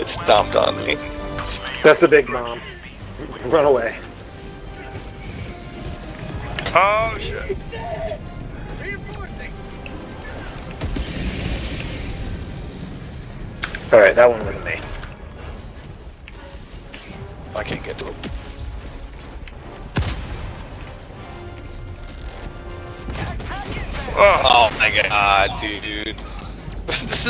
It stomped on me. That's a big bomb. Run away. Oh shit. Alright, that one wasn't me. I can't get to him. Oh my god, dude.